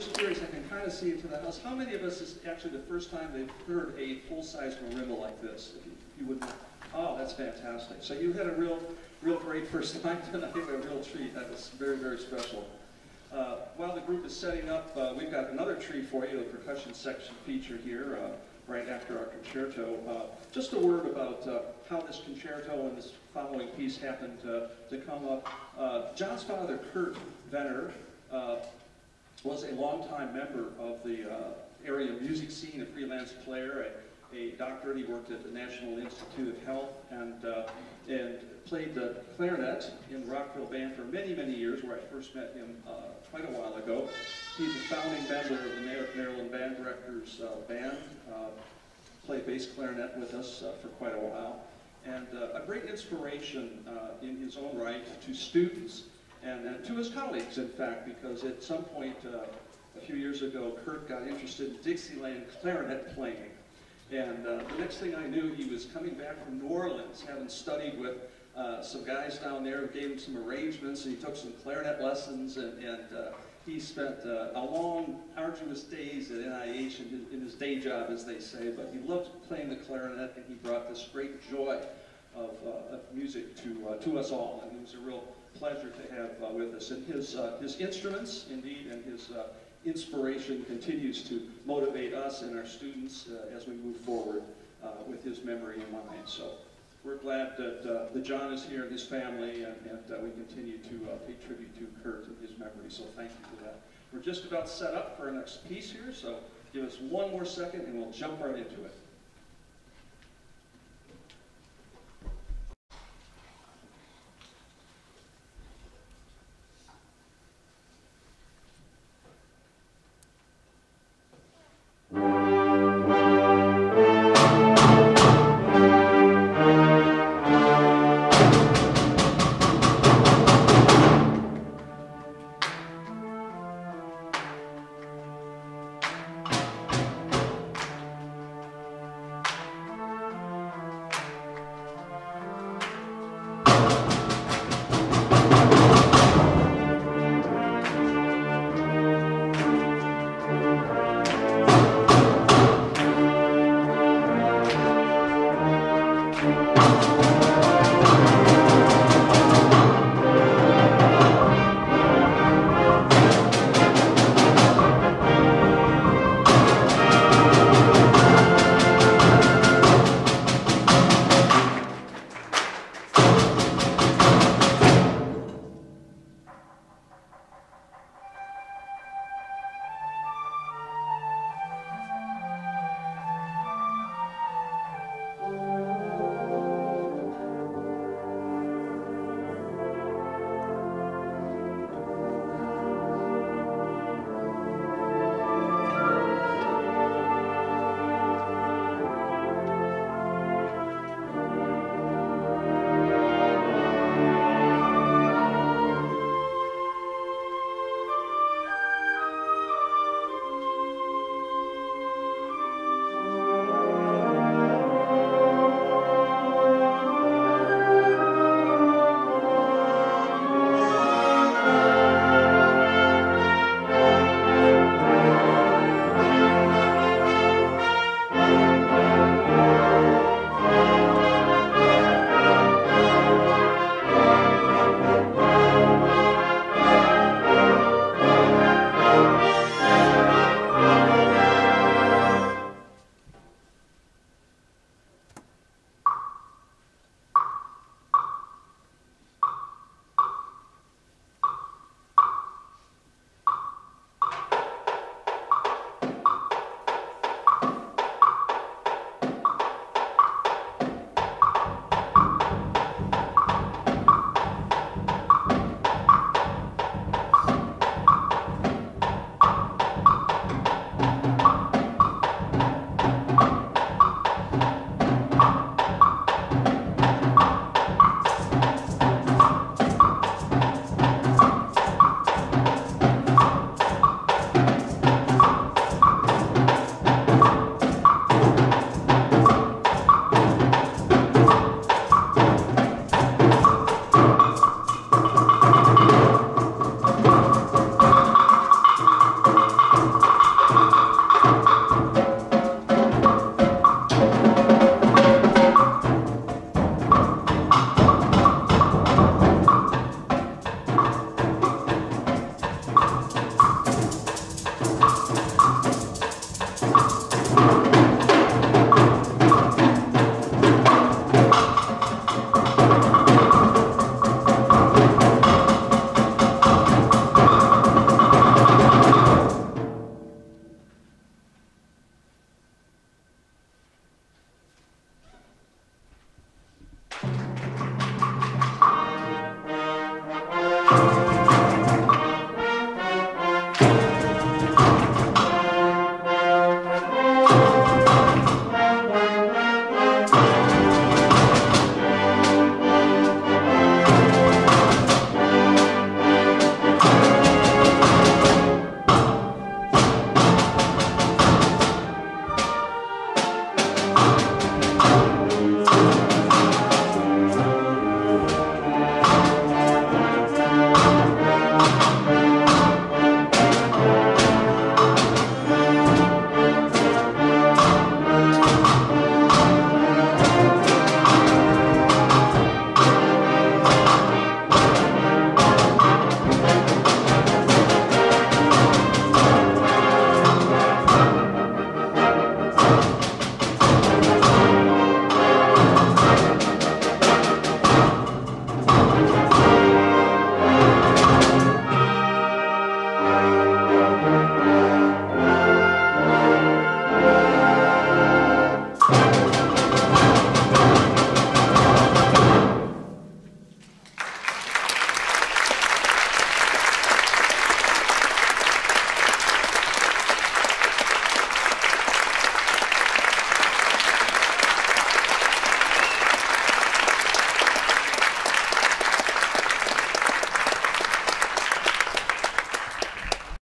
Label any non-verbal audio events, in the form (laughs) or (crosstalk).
I can kind of see into the house. How many of us is actually the first time they've heard a full-size marimba like this? If you, if you would, oh, that's fantastic. So you had a real, real great first (laughs) time tonight, a real treat. That was very, very special. Uh, while the group is setting up, uh, we've got another treat for you, the percussion section feature here, uh, right after our concerto. Uh, just a word about uh, how this concerto and this following piece happened uh, to come up. John's father, Kurt Venner, was a longtime member of the uh, area music scene, a freelance player, a, a doctor. He worked at the National Institute of Health and, uh, and played the clarinet in Rockville Band for many, many years, where I first met him uh, quite a while ago. He's a founding member of the Maryland Band Directors uh, Band, uh, played bass clarinet with us uh, for quite a while, and a great inspiration in his own right to students and, and to his colleagues, in fact, because at some point uh, a few years ago, Kurt got interested in Dixieland clarinet playing. And uh, the next thing I knew, he was coming back from New Orleans, having studied with uh, some guys down there who gave him some arrangements, and he took some clarinet lessons, and, and uh, he spent uh, a long, arduous days at NIH in in his day job, as they say, but he loved playing the clarinet, and he brought this great joy of, uh, of music to, to us all, and it was a real pleasure to have uh, with us. And his, uh, his instruments, indeed, and his uh, inspiration continues to motivate us and our students uh, as we move forward uh, with his memory in mind. So we're glad that, uh, that John is here and his family, and, and we continue to pay tribute to Kurt and his memory. So thank you for that. We're just about set up for our next piece here, so give us one more second and we'll jump right into it.